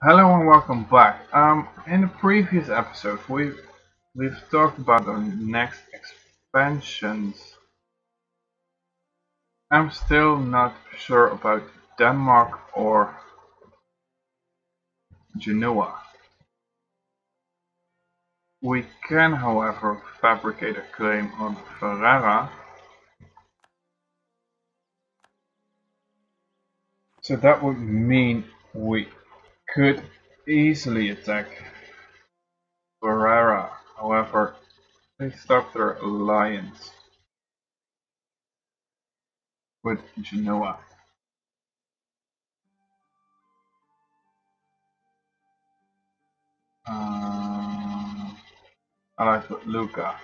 Hello and welcome back. Um, in the previous episode, we've we've talked about the next expansions. I'm still not sure about Denmark or Genoa. We can, however, fabricate a claim on Ferrara. So that would mean we could easily attack Ferrara. However, they stopped their alliance with Genoa. Uh, allied with Lucca.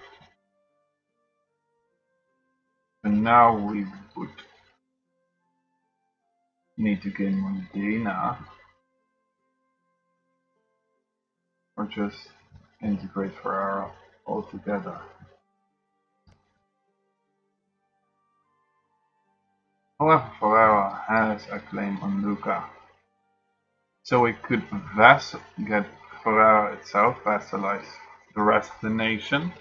And now we would need to gain Modena. Or just integrate Ferrara altogether. However, Ferrara has a claim on Lucca, so we could vassal get Ferrara itself vassalize the rest of the nation,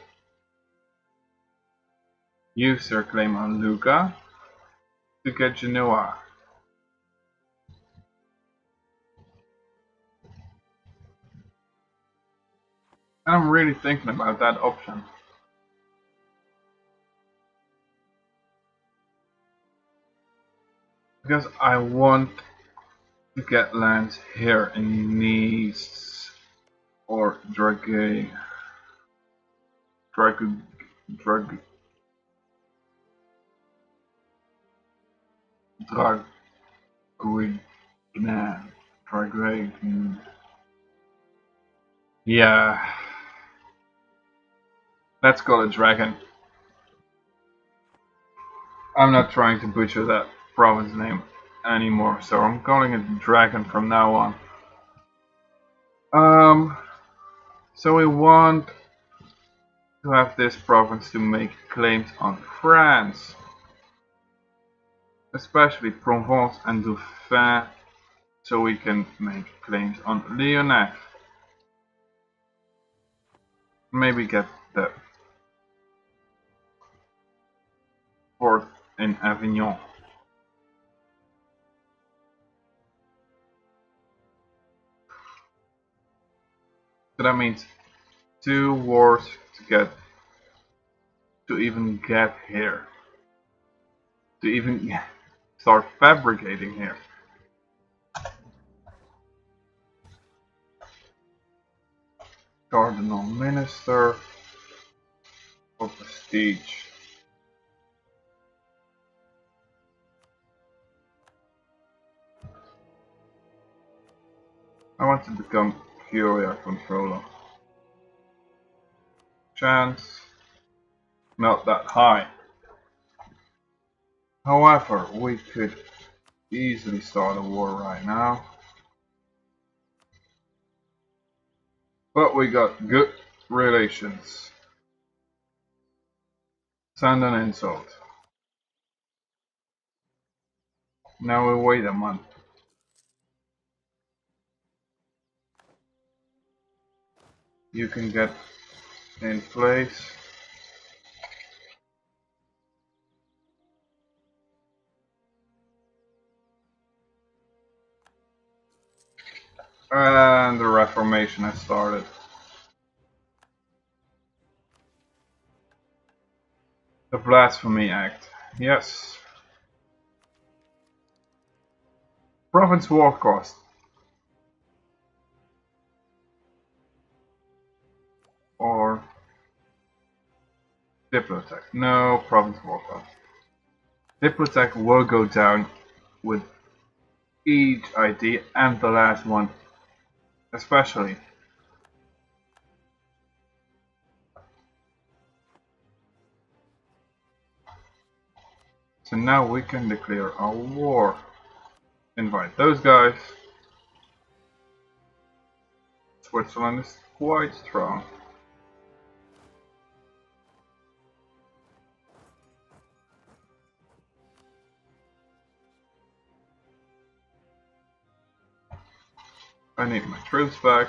use their claim on Lucca to get Genoa I'm really thinking about that option. Because I want to get lands here in Nice or Drag Drag Drag Drag Drag Yeah. Let's call it Dragon. I'm not trying to butcher that province name anymore, so I'm calling it Dragon from now on. Um, so we want to have this province to make claims on France, especially Provence and Dauphin, so we can make claims on Lyonnais. Maybe get the Port in Avignon. So that means two wars to get to even get here. To even start fabricating here. Cardinal Minister for Prestige. I want to become Curia controller. Chance not that high. However, we could easily start a war right now. But we got good relations. Send an insult. Now we wait a month. You can get in place and the Reformation has started. The Blasphemy Act. Yes. Province war cost. Or Diplotech. No Province war cost. Diplotech will go down with each ID and the last one especially. So now we can declare a war. Invite those guys. Switzerland is quite strong. I need my troops back.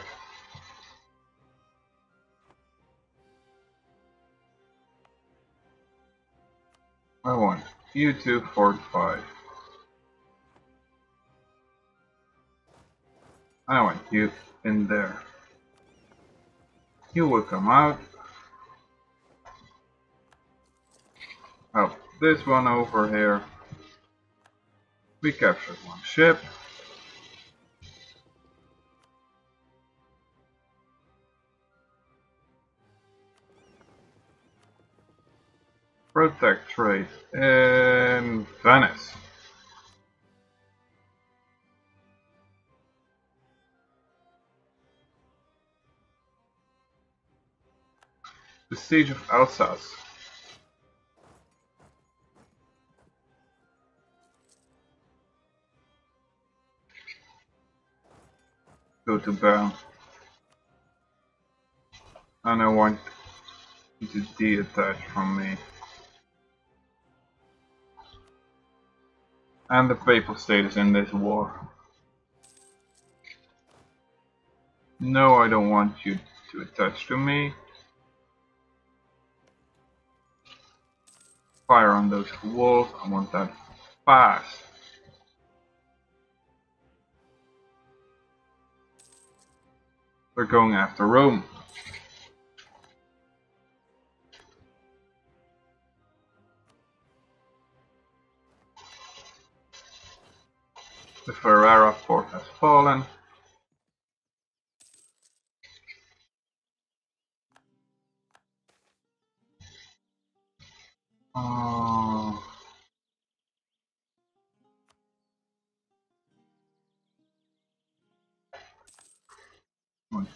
I want you to fortify. I want you in there. You will come out. Help this one over here. We captured one ship. Protect trade in Venice. The Siege of Alsace. Go to Bern. And I want you to detach from me. And the papal state is in this war. No, I don't want you to attach to me. Fire on those walls, I want that fast. We're going after Rome. The Ferrara fort has fallen. Uh,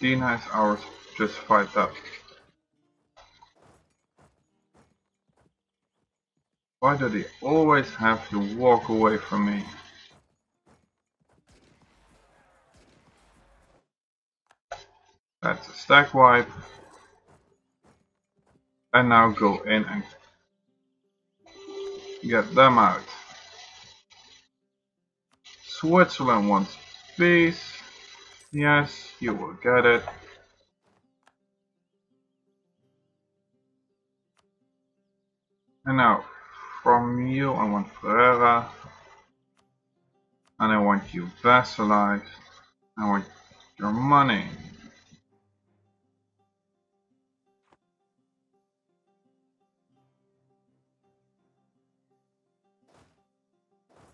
has ours just fight up. Why do they always have to walk away from me? That's a stack wipe. And now go in and get them out. Switzerland wants peace. Yes, you will get it. And now, from you I want Ferrara. And I want you vassalized. I want your money.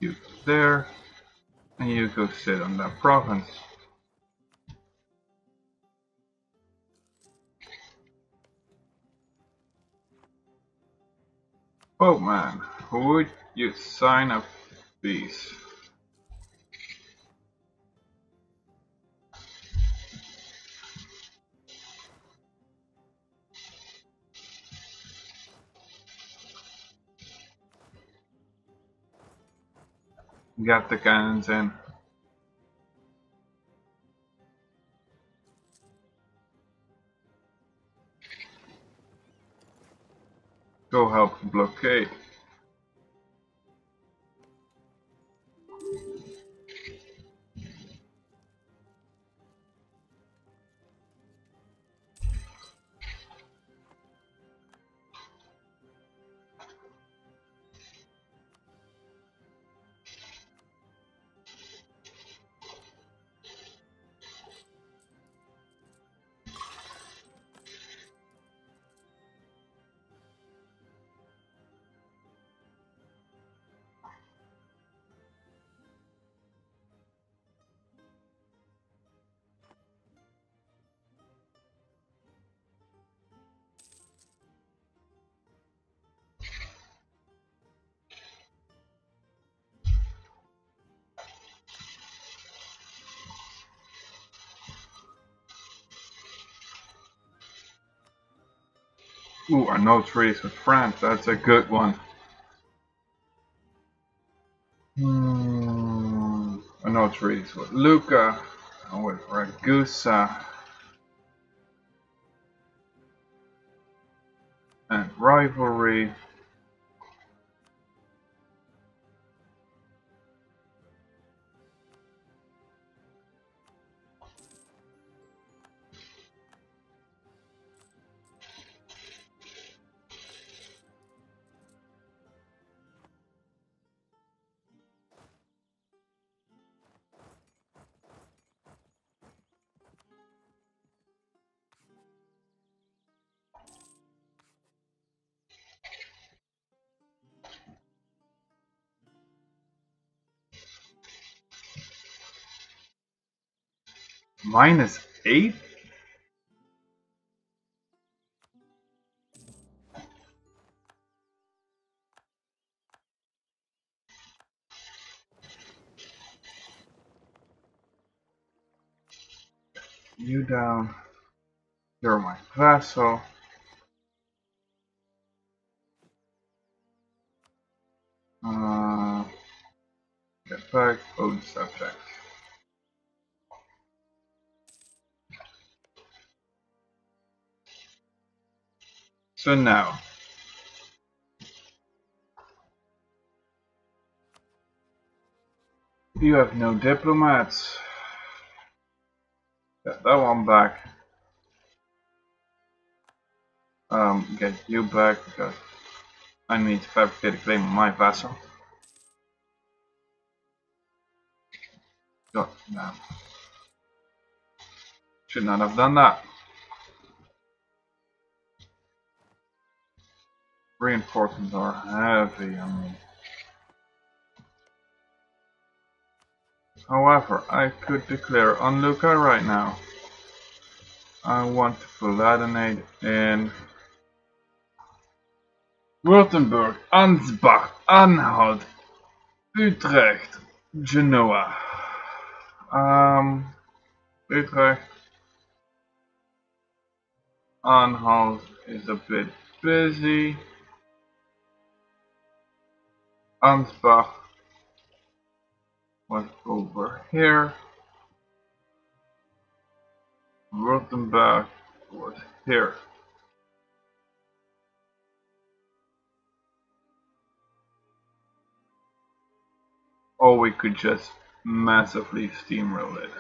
You there, and you go sit on that province. Oh man, would you sign a please? Got the cannons in. Go help blockade. Ooh, I know treaties with France. That's a good one. Hmm. I know treaties with Lucca and with Ragusa. Minus 8? You down. You're my vassal. Uh, get back, own subject. So now, you have no diplomats. Get that one back. Um, get you back because I need to fabricate a claim on my vassal. God damn. Should not have done that. Reinforcements are heavy on me. However, I could declare on Lucca right now. I want to Palatinate in Württemberg, Ansbach, Anhalt, Utrecht, Genoa. Um, Utrecht, Anhalt is a bit busy. Ansbach was over here. Württemberg was here. Or we could just massively steamroll it.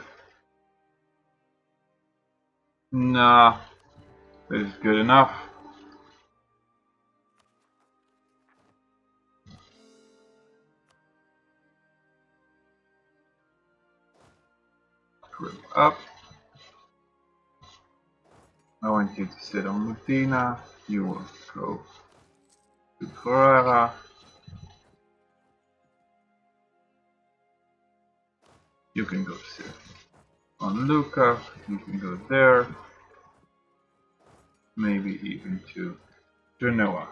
Nah, this is good enough. Screw up. I want you to sit on Modena. You will go to Ferrara. You can go sit on Lucca. You can go there. Maybe even to Genoa.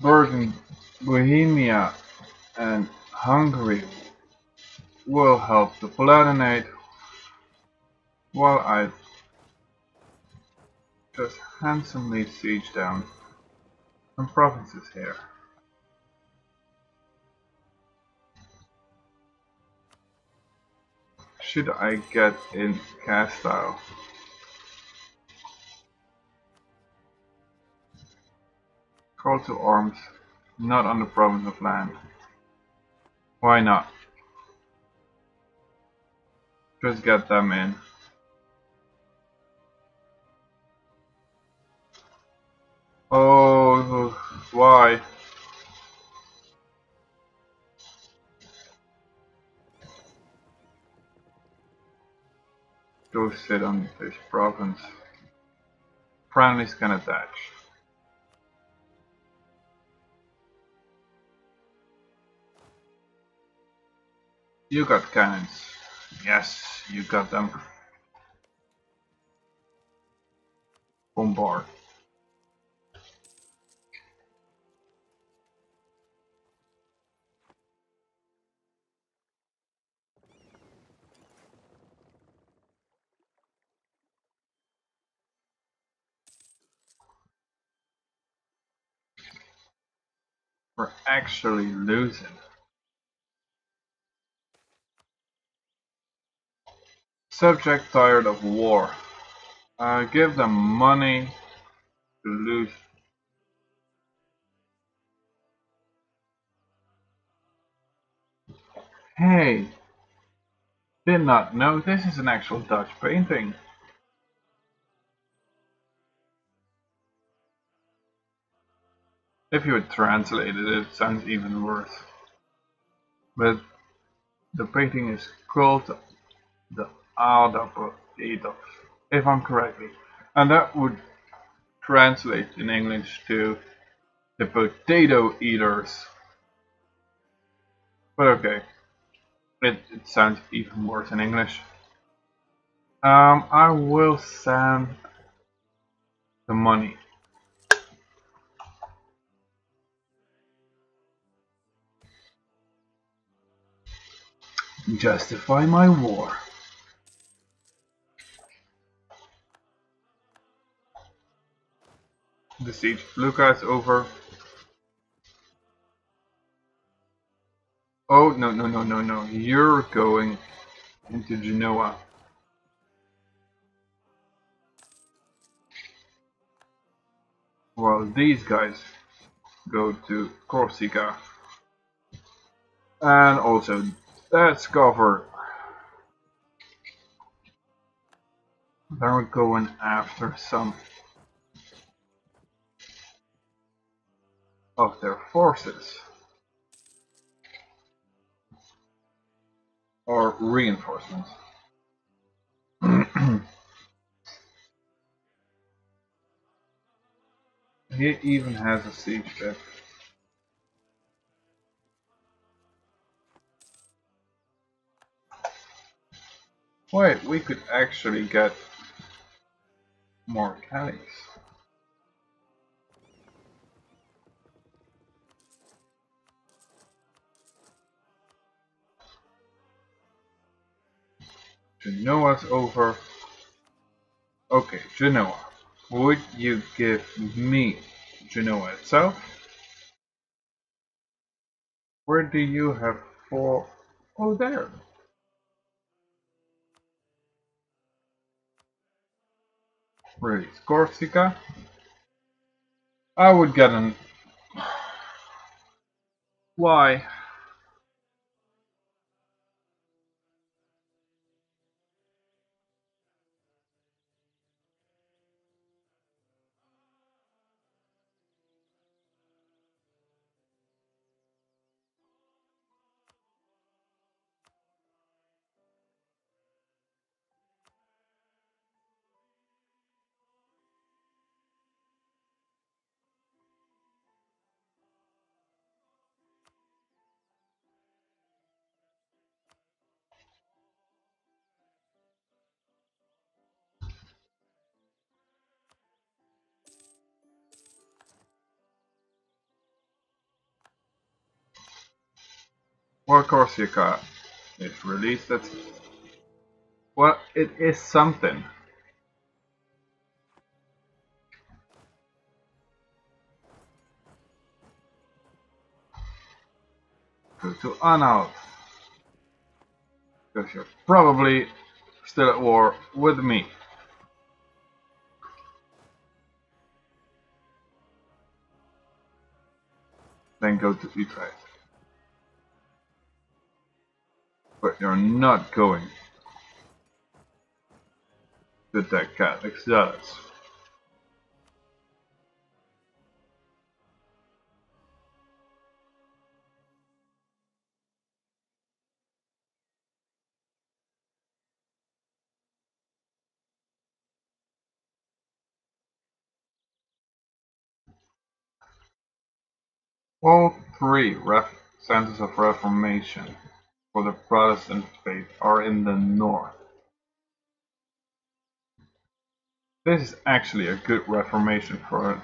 Bergen, Bohemia and Hungary will help the Palatinate while I just handsomely siege down some provinces here. Should I get in Castile? Call to arms, not on the province of land. Why not? Just get them in. Oh, why? Go sit on this province. Friendlies can attach. You got cannons. Yes, you got them. Bombard. We're actually losing. Subject tired of war. Uh, give them money to lose. Hey, did not know this is an actual Dutch painting. If you would translate it, it sounds even worse. But the painting is called the Aardappel if I'm correctly. And that would translate in English to the potato eaters. But okay, it, it sounds even worse in English. Um, I will send the money. Justify my war. The siege of Lucca is over. Oh, no, no, no, no, no. You're going into Genoa. While these guys go to Corsica. And also, that's covered. Then we're going after some of their forces. Or reinforcements. he even has a siege ship. Wait, we could actually get more galleys. Genoa's over. Okay, Genoa. Would you give me Genoa itself? Where do you have four? Oh, there. Where is Corsica? I would get an... Why? Well, Corsica is released. That's well, it is something. Go to Anhalt. Because you're probably still at war with me. Then go to Utrecht. You're not going to attack Catholic status. All three centers of Reformation for the Protestant faith are in the north. This is actually a good reformation for an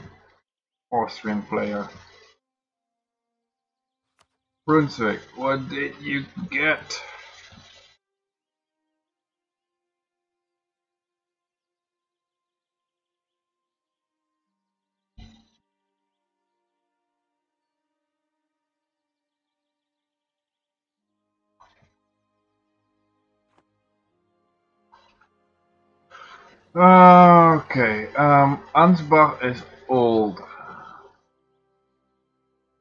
Austrian player. Brunswick, what did you get? Okay, um, Ansbach is old.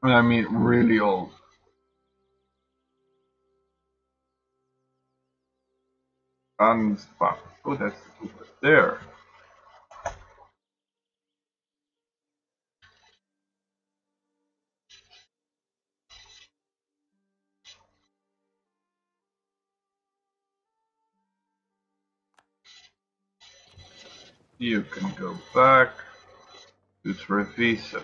I mean, really old. Ansbach. Oh, that's over there. You can go back to Treviso.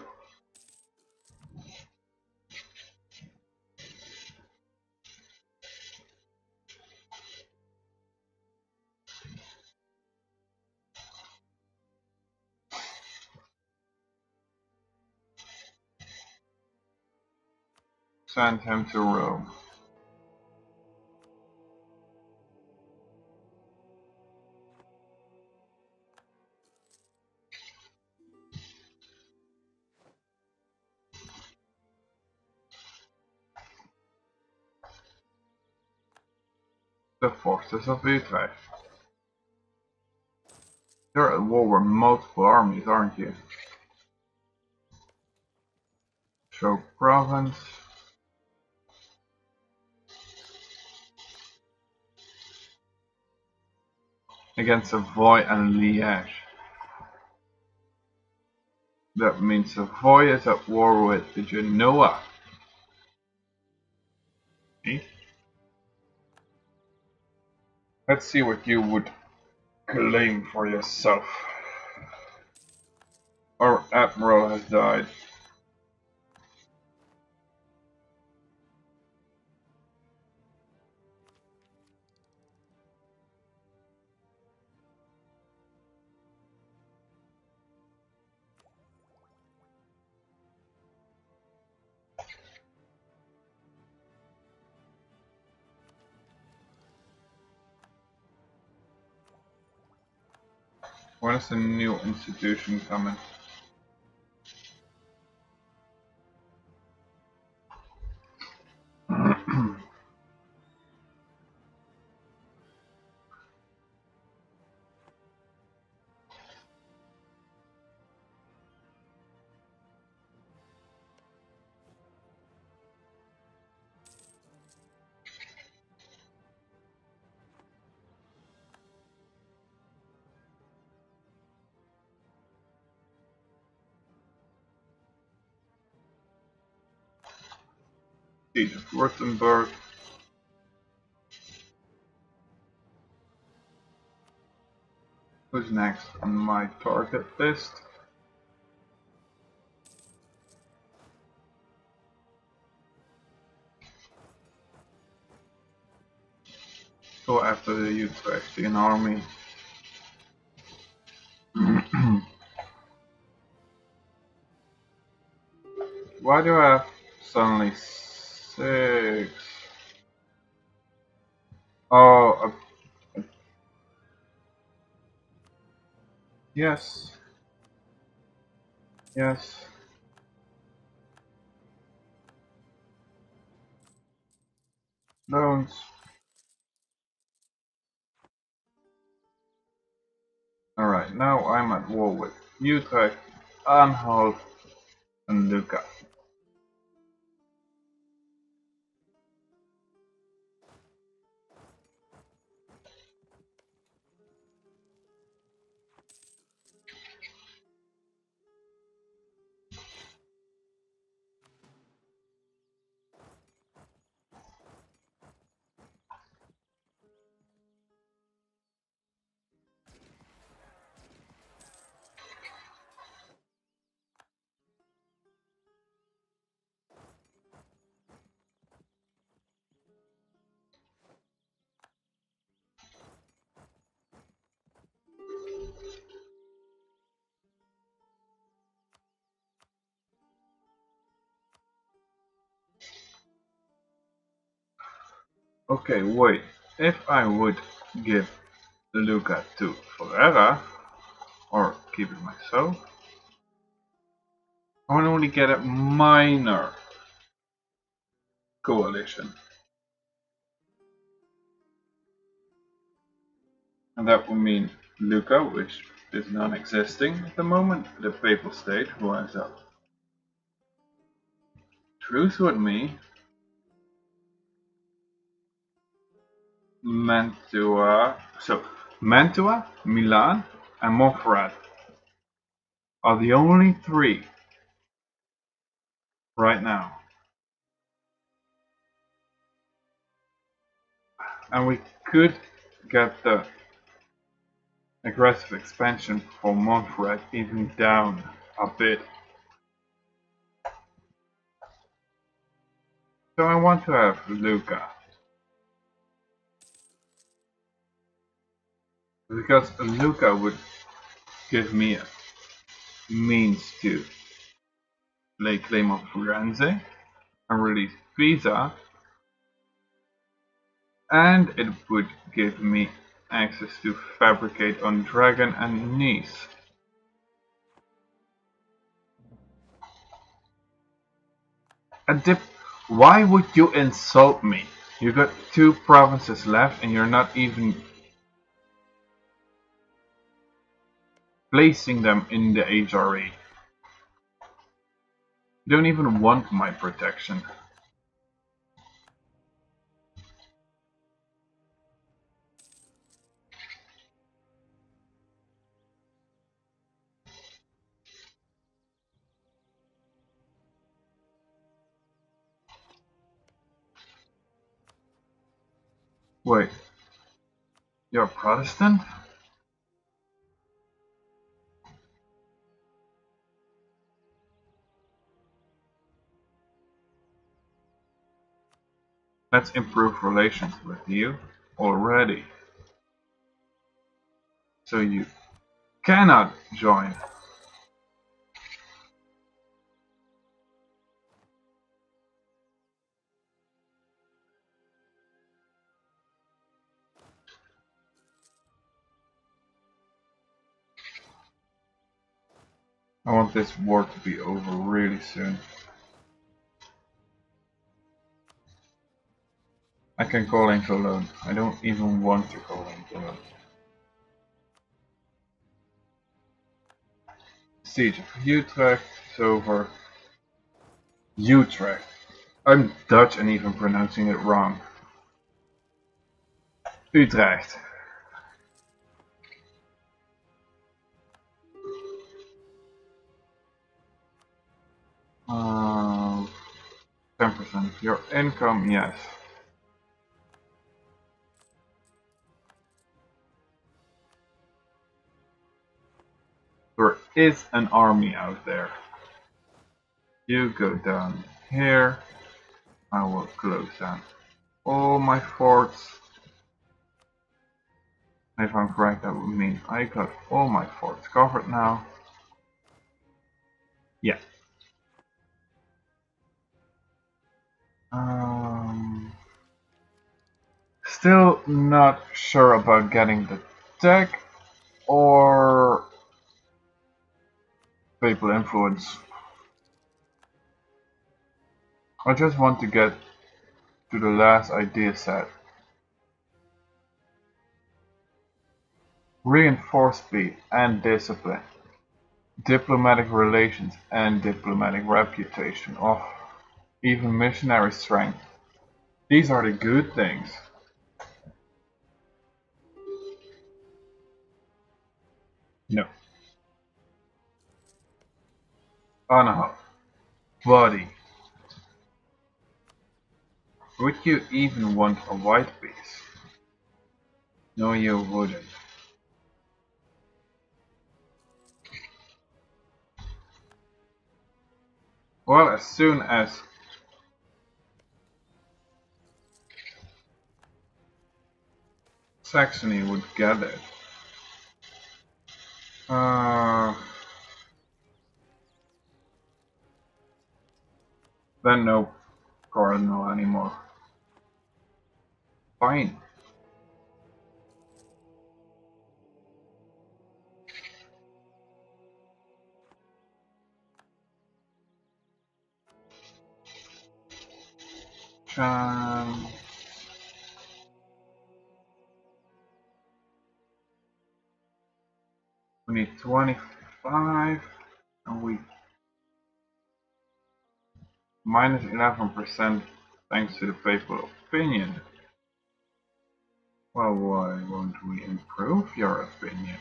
Send him to Rome. Forces of Utrecht. You're at war with multiple armies, aren't you? Show province. Against Savoy and Liège. That means Savoy is at war with the Genoa. See? Let's see what you would claim for yourself. Our admiral has died. When is the new institution coming? Siege of Württemberg. Who's next on my target list? Go after the Utrechtine army. Why do I suddenly six. Oh, uh, yes. Yes. Loans. Alright, now I'm at war with Utrecht, Anhalt, and Lucca. Okay, wait. If I would give Lucca to Ferrara, or keep it myself, I would only get a minor coalition. And that would mean Lucca, which is non-existing at the moment, the Papal State, who has a truce with me, Mantua, so Mantua, Milan, and Montferrat are the only three right now. And we could get the aggressive expansion for Montferrat even down a bit. So I want to have Lucca. Because Lucca would give me a means to lay claim on Firenze and release Pisa and it would give me access to fabricate on Dragon and Nice. Dip why would you insult me? You got two provinces left and you're not even placing them in the HRE. Don't even want my protection. Wait, you're a Protestant? Let's improve relations with you already. So you cannot join. I want this war to be over really soon. I can call Angel alone. I don't even want to call Angel alone. Siege of Utrecht is over. Utrecht. I'm Dutch and even pronouncing it wrong. Utrecht. Uh, 10%. Your income, yes. There is an army out there. You go down here. I will close down all my forts. If I'm correct, that would mean I got all my forts covered now. Yeah. Um, still not sure about getting the tech or papal influence. I just want to get to the last idea set. Reinforce speed and discipline. Diplomatic relations and diplomatic reputation. Oh, even missionary strength. These are the good things. No. Anaha. Body. Would you even want a white peace? No, you wouldn't. Well, as soon as Saxony would it. Uh, Then no cardinal anymore. Fine. Um, we need 25 and we minus 11% thanks to the papal opinion. Well, why won't we improve your opinion?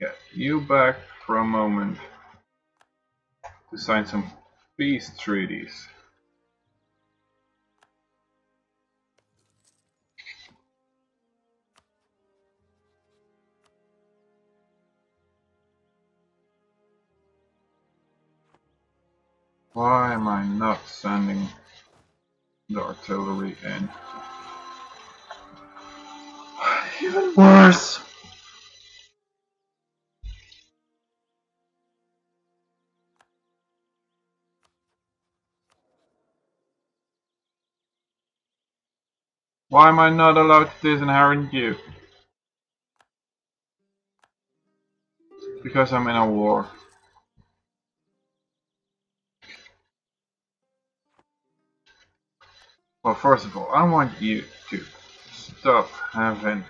Get you back for a moment to sign some peace treaties. Why am I not sending the artillery in? Even worse! Why am I not allowed to disinherit you? Because I'm in a war. Well, first of all, I want you to stop having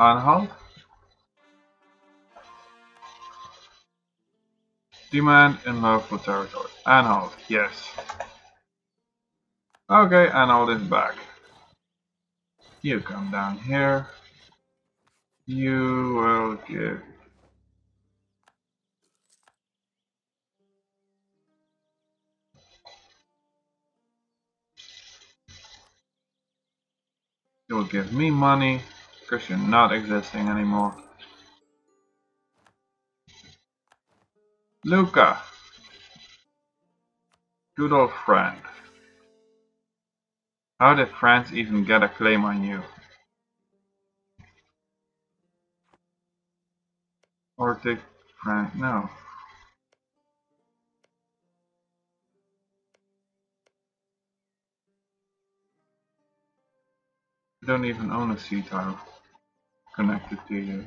Anhalt. Demand in local territory. Anhalt, yes. Okay, Anhalt is back. You come down here. You will give You will give me money because you're not existing anymore. Lucca. Good old friend. How did France even get a claim on you? Or did France... no. You don't even own a sea tile connected to you.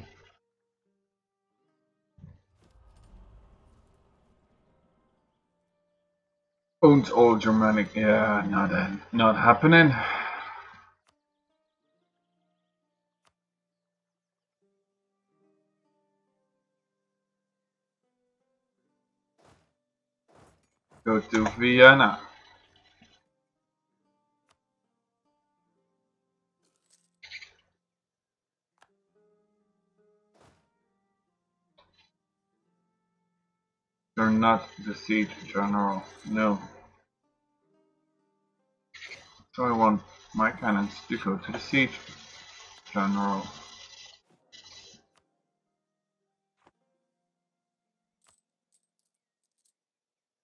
Owns all Germanic, yeah, not, uh, not happening. Go to Vienna. You're not the siege general, no. So I want my cannons to go to the siege general.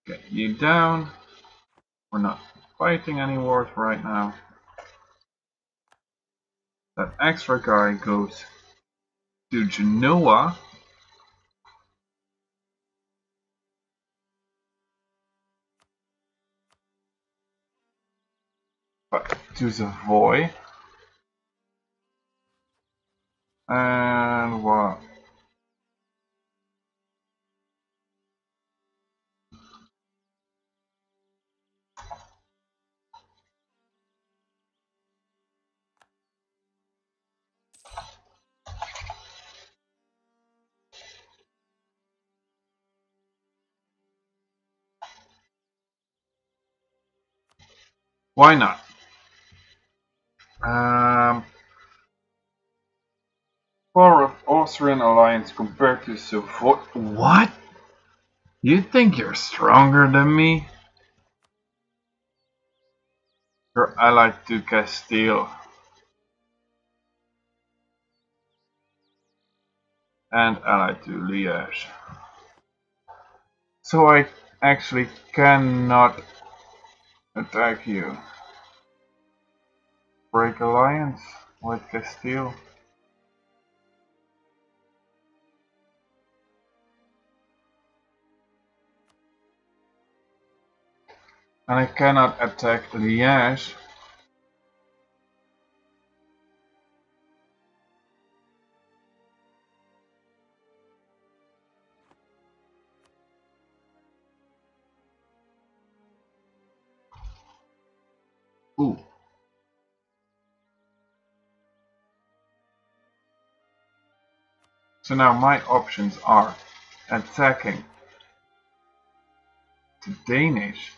Get you down. We're not fighting any wars right now. That extra guy goes to Genoa to the void. And what? Why not? Um, power of Austrian alliance compared to Savoy. What? You think you're stronger than me? You're allied to Castile. And allied to Liège. So I actually cannot attack you break alliance with Castile. And I cannot attack Liège. So now my options are attacking the Danish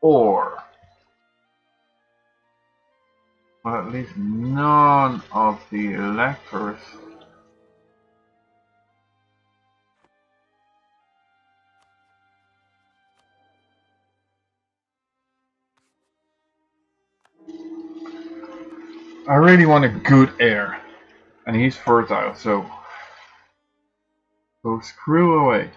or well, at least none of the electors I really want a good heir. And he's fertile, so Go screw away.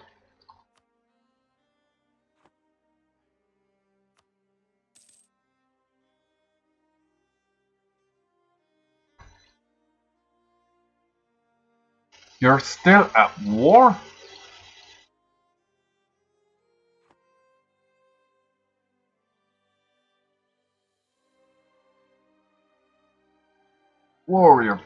You're still at war? Warrior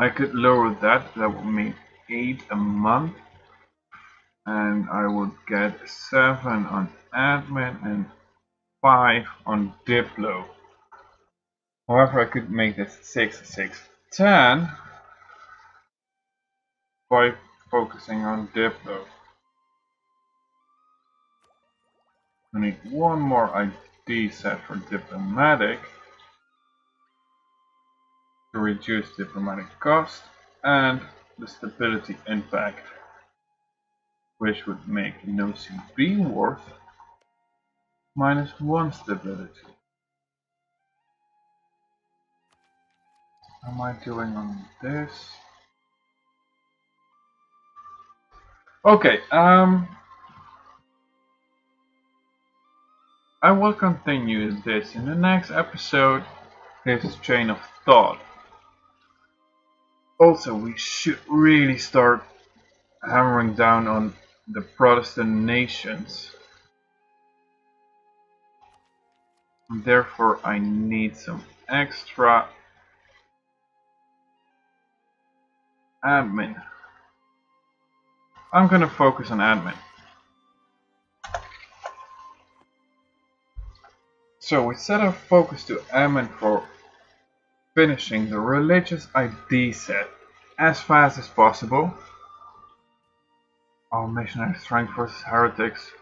I could lower that, that would mean 8 a month and I would get 7 on admin and 5 on Diplo. However, I could make this 6, 6, 10 by focusing on Diplo. I need one more idea set for Diplomatic to reduce diplomatic cost and the stability impact which would make no CB worth minus 1 stability. How am I doing on this? Okay, um, I will continue this in the next episode, this chain of thought. Also, we should really start hammering down on the Protestant nations. Therefore, I need some extra admin. I'm going to focus on admin. So we set our focus to admin for finishing the religious idea set as fast as possible. All missionary strength versus heretics.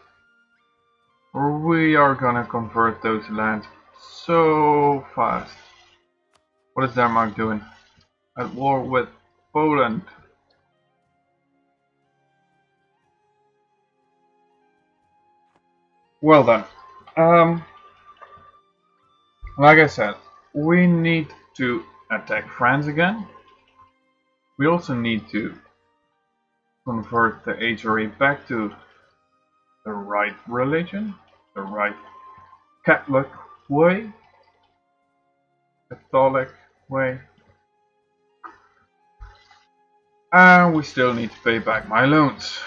We are gonna convert those lands so fast. What is Denmark doing? At war with Poland. Well done. Um, like I said, we need to attack France again. We also need to convert the HRE back to the right religion, the right Catholic way, Catholic way. And we still need to pay back my loans,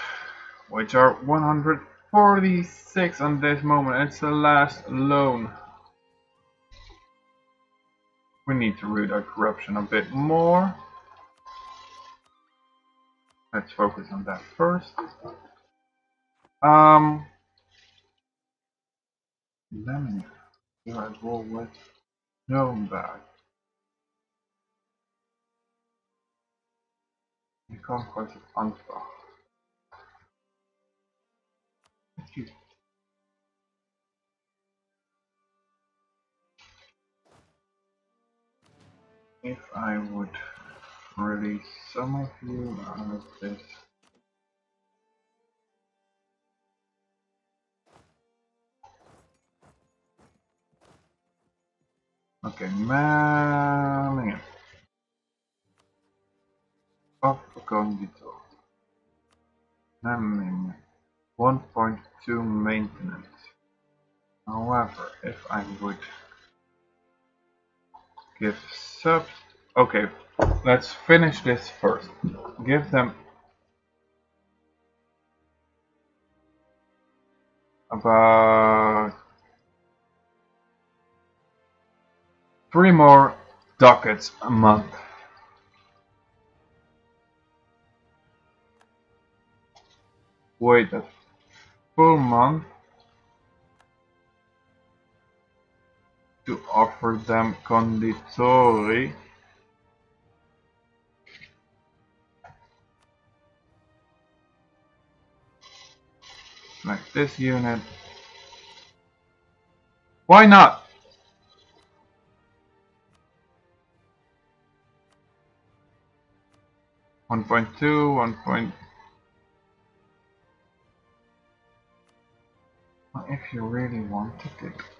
which are 146 on this moment. It's the last loan. We need to root out corruption a bit more. Let's focus on that first. Um, lemon. Do I roll with Nuremberg? The conquest of Ansbach. If I would release some of you out of this Okay, Manningen. Afgandito. Manningen. 1.2 maintenance. However, if I would give sub okay let's finish this first. Give them about three more ducats a month. Wait a full month. To offer them condottieri like this unit why not One point two, one point if you really wanted it.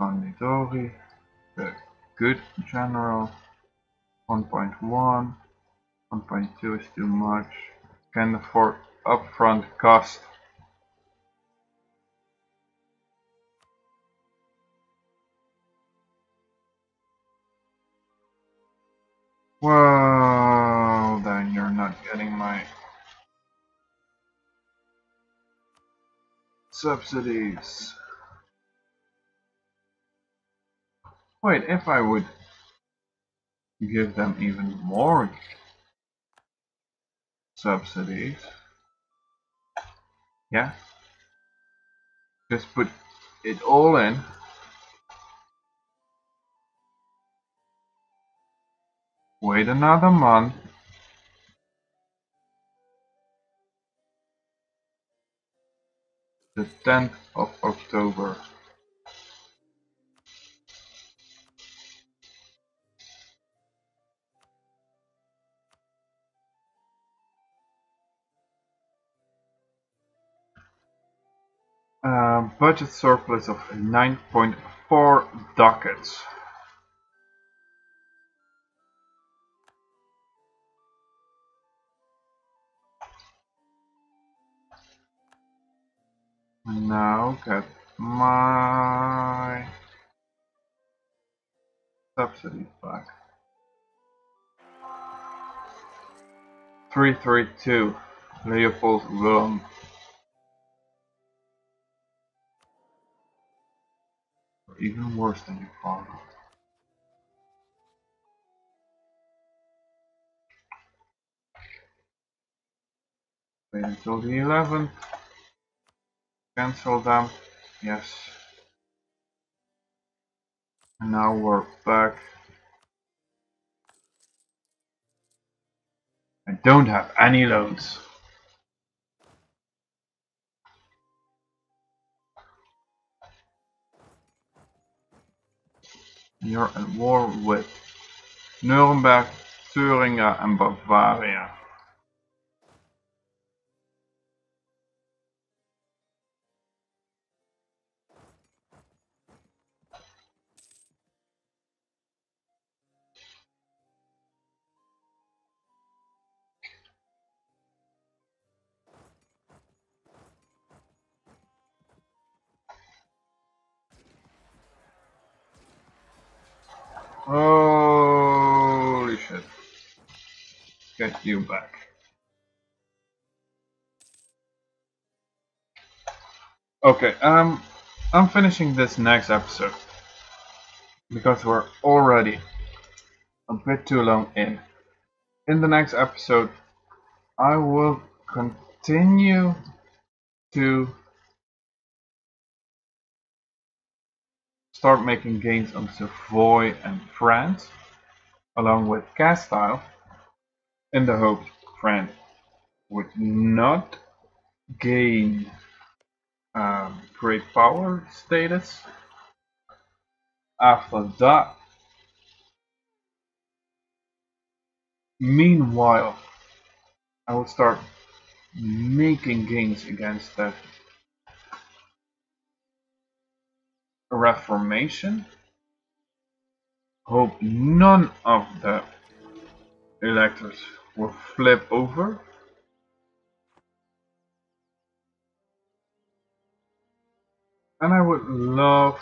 Condottieri, the good general. 1.1. 1.2 is too much. Can afford upfront cost. Well, then you're not getting my subsidies. Wait, if I would give them even more subsidies, yeah, just put it all in Wait another month. The 10th of October. Uh, budget surplus of 9.4 ducats. now get my subsidy back. 332 Leopold Willem. Even worse than your father. Wait until the 11th. Cancel them. Yes. And now we're back. I don't have any loans. You're at war with Nuremberg, Thuringia and Bavaria. Holy shit. Get you back. Okay, um, I'm finishing this next episode because we're already a bit too long in. In the next episode, I will continue to start making gains on Savoy and France, along with Castile, in the hope France would not gain um, great power status. After that, meanwhile, I will start making gains against that reformation. Hope none of the electors will flip over. And I would love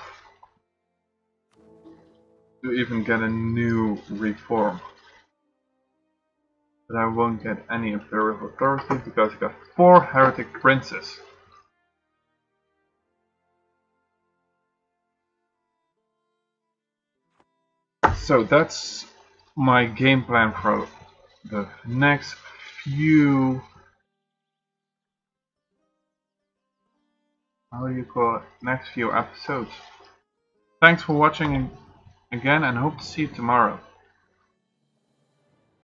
to even get a new reform. But I won't get any imperial authority because I got four heretic princes. So that's my game plan for the next few how do you call it? Next few episodes. Thanks for watching again and hope to see you tomorrow